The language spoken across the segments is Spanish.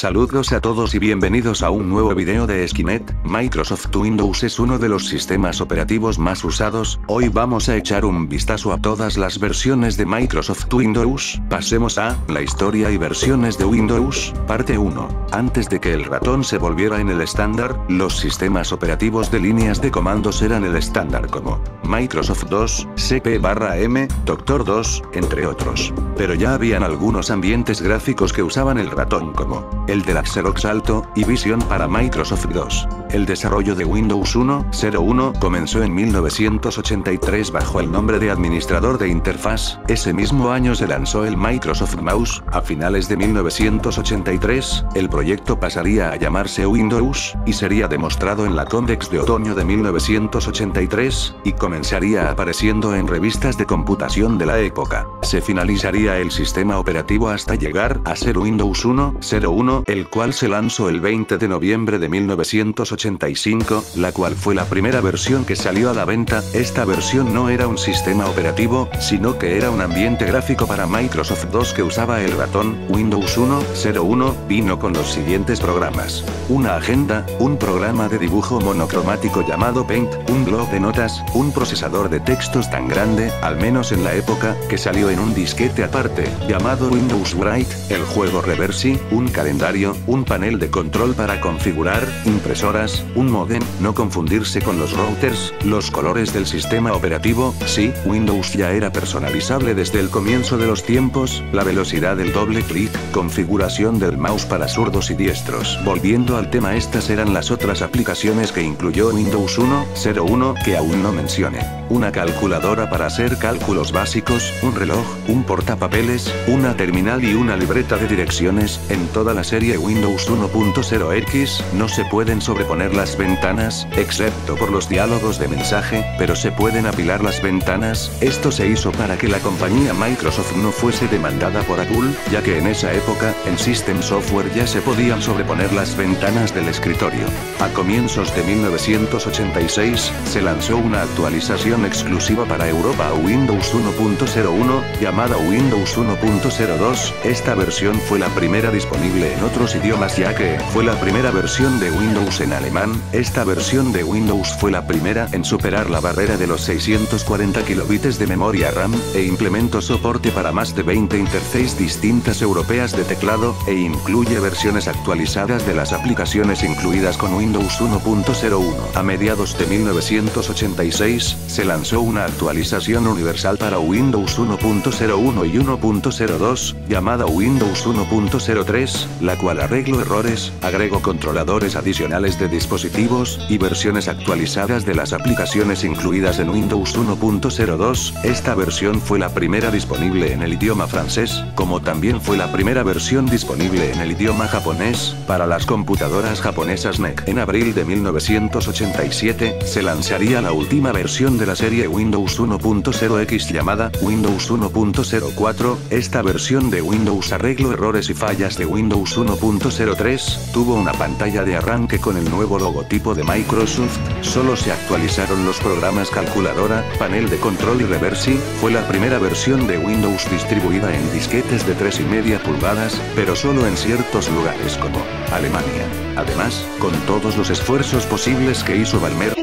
Saludos a todos y bienvenidos a un nuevo video de Skinet. Microsoft Windows es uno de los sistemas operativos más usados. Hoy vamos a echar un vistazo a todas las versiones de Microsoft Windows. Pasemos a la historia y versiones de Windows, parte 1. Antes de que el ratón se volviera en el estándar, los sistemas operativos de líneas de comandos eran el estándar como Microsoft 2, CP/M, Doctor 2, entre otros. Pero ya habían algunos ambientes gráficos que usaban el ratón como el del Xerox Alto, y Vision para Microsoft 2. El desarrollo de Windows 1.01 comenzó en 1983 bajo el nombre de administrador de interfaz, ese mismo año se lanzó el Microsoft Mouse, a finales de 1983, el proyecto pasaría a llamarse Windows, y sería demostrado en la Comdex de otoño de 1983, y comenzaría apareciendo en revistas de computación de la época. Se finalizaría el sistema operativo hasta llegar a ser Windows 1.01 el cual se lanzó el 20 de noviembre de 1985, la cual fue la primera versión que salió a la venta. Esta versión no era un sistema operativo, sino que era un ambiente gráfico para Microsoft 2 que usaba el ratón. Windows 1.01 vino con los siguientes programas. Una agenda, un programa de dibujo monocromático llamado Paint, un blog de notas, un procesador de textos tan grande, al menos en la época, que salió en un disquete aparte, llamado Windows Bright, el juego Reversi, un calendario un panel de control para configurar, impresoras, un modem, no confundirse con los routers, los colores del sistema operativo, sí, Windows ya era personalizable desde el comienzo de los tiempos, la velocidad del doble clic, configuración del mouse para zurdos y diestros. Volviendo al tema estas eran las otras aplicaciones que incluyó Windows 1.01 que aún no mencioné. Una calculadora para hacer cálculos básicos, un reloj, un portapapeles, una terminal y una libreta de direcciones, en toda la serie Windows 1.0X, no se pueden sobreponer las ventanas, excepto por los diálogos de mensaje, pero se pueden apilar las ventanas, esto se hizo para que la compañía Microsoft no fuese demandada por Apple, ya que en esa época, en System Software ya se podían sobreponer las ventanas del escritorio. A comienzos de 1986, se lanzó una actualización exclusiva para Europa Windows 1.01, llamada Windows 1.02, esta versión fue la primera disponible en otros idiomas ya que fue la primera versión de Windows en alemán, esta versión de Windows fue la primera en superar la barrera de los 640 kilobits de memoria RAM, e implementó soporte para más de 20 interfaces distintas europeas de teclado, e incluye versiones actualizadas de las aplicaciones incluidas con Windows 1.01. A mediados de 1986, se lanzó una actualización universal para Windows 1.01 y 1.02, llamada Windows 1.03, la cual arreglo errores, agrego controladores adicionales de dispositivos, y versiones actualizadas de las aplicaciones incluidas en Windows 1.02, esta versión fue la primera disponible en el idioma francés, como también fue la primera versión disponible en el idioma japonés, para las computadoras japonesas NEC. En abril de 1987, se lanzaría la última versión de la serie Windows 1.0X llamada Windows 1.04, esta versión de Windows arreglo errores y fallas de Windows 1 1.03, tuvo una pantalla de arranque con el nuevo logotipo de Microsoft, solo se actualizaron los programas calculadora, panel de control y reversi, fue la primera versión de Windows distribuida en disquetes de 3,5 pulgadas, pero solo en ciertos lugares como Alemania. Además, con todos los esfuerzos posibles que hizo Balmer,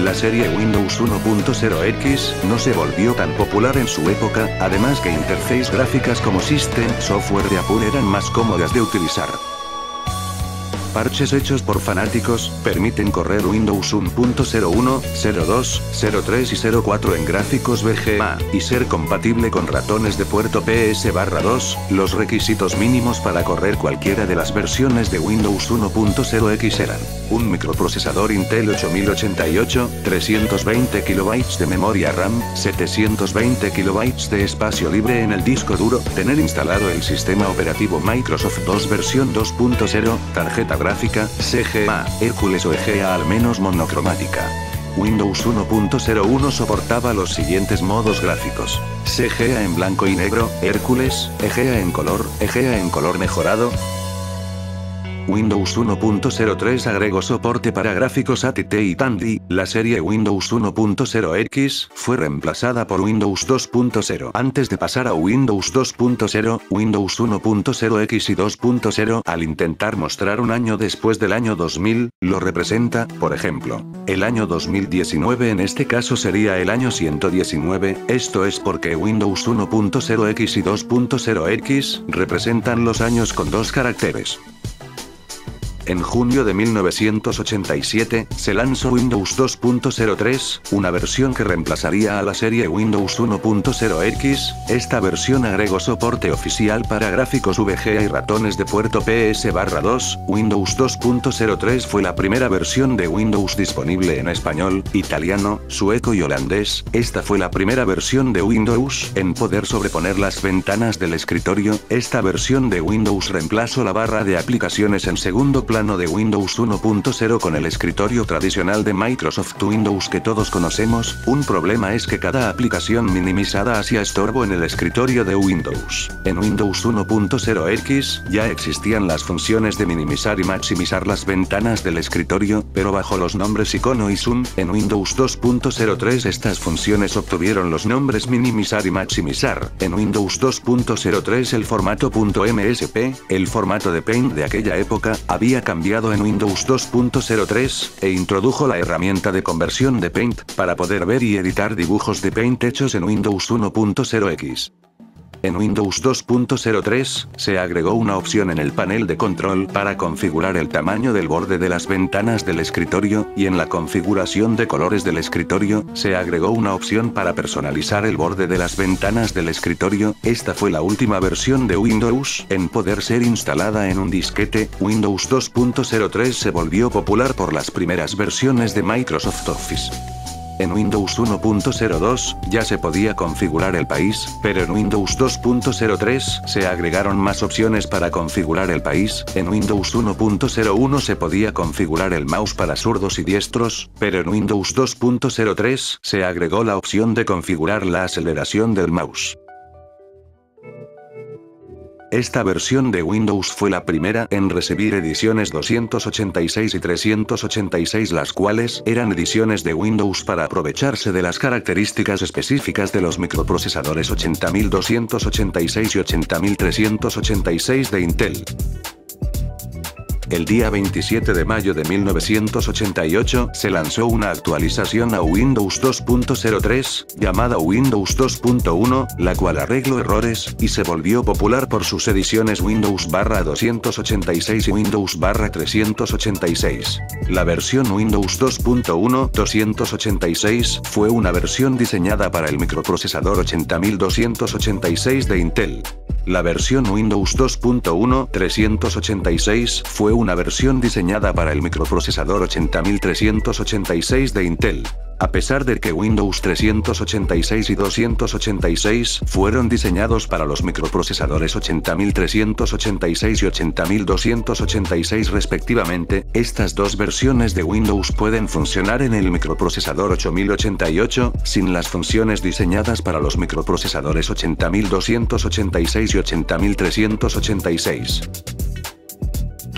la serie Windows 1.0X no se volvió tan popular en su época, además que interfaces gráficas como System Software de Apple eran más cómodas de utilizar. Parches hechos por fanáticos, permiten correr Windows 1.01, 02, 03 y 04 en gráficos VGA, y ser compatible con ratones de puerto PS-2, los requisitos mínimos para correr cualquiera de las versiones de Windows 1.0X eran, un microprocesador Intel 8088, 320 KB de memoria RAM, 720 KB de espacio libre en el disco duro, tener instalado el sistema operativo Microsoft 2 versión 2.0, tarjeta gráfica, CGA, Hércules o EGA al menos monocromática. Windows 1.01 soportaba los siguientes modos gráficos. CGA en blanco y negro, Hércules, EGA en color, EGA en color mejorado, Windows 1.03 agregó soporte para gráficos ATT y Tandy, la serie Windows 1.0X fue reemplazada por Windows 2.0. Antes de pasar a Windows 2.0, Windows 1.0X y 2.0 al intentar mostrar un año después del año 2000, lo representa, por ejemplo, el año 2019 en este caso sería el año 119, esto es porque Windows 1.0X y 2.0X representan los años con dos caracteres. En junio de 1987, se lanzó Windows 2.03, una versión que reemplazaría a la serie Windows 1.0X, esta versión agregó soporte oficial para gráficos VGA y ratones de puerto PS-2, Windows 2.03 fue la primera versión de Windows disponible en español, italiano, sueco y holandés, esta fue la primera versión de Windows en poder sobreponer las ventanas del escritorio, esta versión de Windows reemplazó la barra de aplicaciones en segundo plano de Windows 1.0 con el escritorio tradicional de Microsoft Windows que todos conocemos, un problema es que cada aplicación minimizada hacía estorbo en el escritorio de Windows. En Windows 1.0X, ya existían las funciones de minimizar y maximizar las ventanas del escritorio, pero bajo los nombres icono y zoom, en Windows 2.03 estas funciones obtuvieron los nombres minimizar y maximizar. En Windows 2.03 el formato .msp, el formato de Paint de aquella época, había cambiado en Windows 2.03, e introdujo la herramienta de conversión de Paint, para poder ver y editar dibujos de Paint hechos en Windows 1.0x. En Windows 2.03, se agregó una opción en el panel de control para configurar el tamaño del borde de las ventanas del escritorio, y en la configuración de colores del escritorio, se agregó una opción para personalizar el borde de las ventanas del escritorio, esta fue la última versión de Windows en poder ser instalada en un disquete, Windows 2.03 se volvió popular por las primeras versiones de Microsoft Office. En Windows 1.02, ya se podía configurar el país, pero en Windows 2.03 se agregaron más opciones para configurar el país, en Windows 1.01 se podía configurar el mouse para zurdos y diestros, pero en Windows 2.03 se agregó la opción de configurar la aceleración del mouse. Esta versión de Windows fue la primera en recibir ediciones 286 y 386 las cuales eran ediciones de Windows para aprovecharse de las características específicas de los microprocesadores 80286 y 80386 de Intel. El día 27 de mayo de 1988, se lanzó una actualización a Windows 2.03, llamada Windows 2.1, la cual arregló errores, y se volvió popular por sus ediciones Windows 286 y Windows 386. La versión Windows 2.1 286 fue una versión diseñada para el microprocesador 80286 de Intel. La versión Windows 2.1 386 fue una versión diseñada para el microprocesador 80386 de Intel. A pesar de que Windows 386 y 286 fueron diseñados para los microprocesadores 80386 y 80286 respectivamente, estas dos versiones de Windows pueden funcionar en el microprocesador 8088, sin las funciones diseñadas para los microprocesadores 80286 y 80386.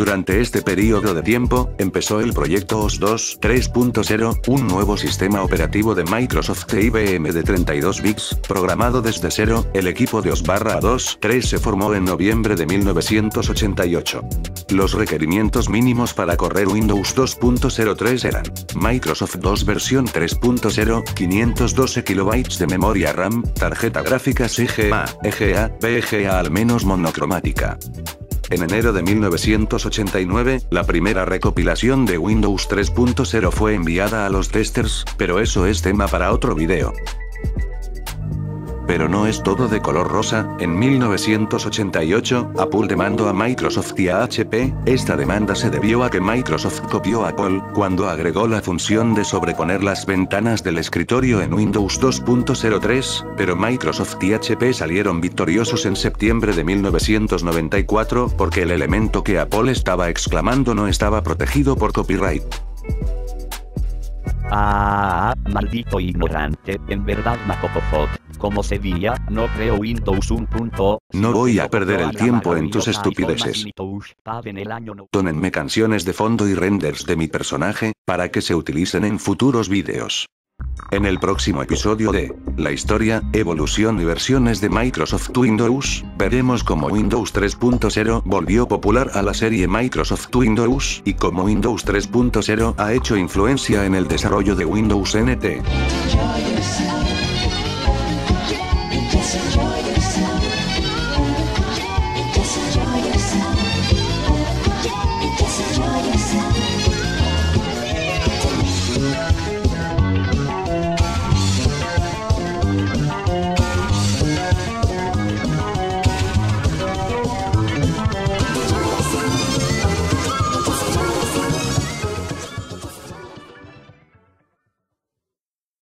Durante este periodo de tiempo, empezó el proyecto OS 2 3.0, un nuevo sistema operativo de Microsoft e IBM de 32 bits, programado desde cero, el equipo de OS 2 3 se formó en noviembre de 1988. Los requerimientos mínimos para correr Windows 2.03 eran Microsoft 2 versión 3.0, 512 KB de memoria RAM, tarjeta gráfica CGA, EGA, VGA al menos monocromática. En enero de 1989, la primera recopilación de Windows 3.0 fue enviada a los testers, pero eso es tema para otro video. Pero no es todo de color rosa, en 1988, Apple demandó a Microsoft y a HP, esta demanda se debió a que Microsoft copió a Apple, cuando agregó la función de sobreponer las ventanas del escritorio en Windows 2.03, pero Microsoft y HP salieron victoriosos en septiembre de 1994 porque el elemento que Apple estaba exclamando no estaba protegido por copyright. Ah, maldito ignorante, en verdad Macopopot. Como se diría, no creo Windows 1.0. No voy a perder el tiempo en tus estupideces. Tónenme canciones de fondo y renders de mi personaje, para que se utilicen en futuros vídeos. En el próximo episodio de La historia, evolución y versiones de Microsoft Windows, veremos cómo Windows 3.0 volvió popular a la serie Microsoft Windows y cómo Windows 3.0 ha hecho influencia en el desarrollo de Windows NT.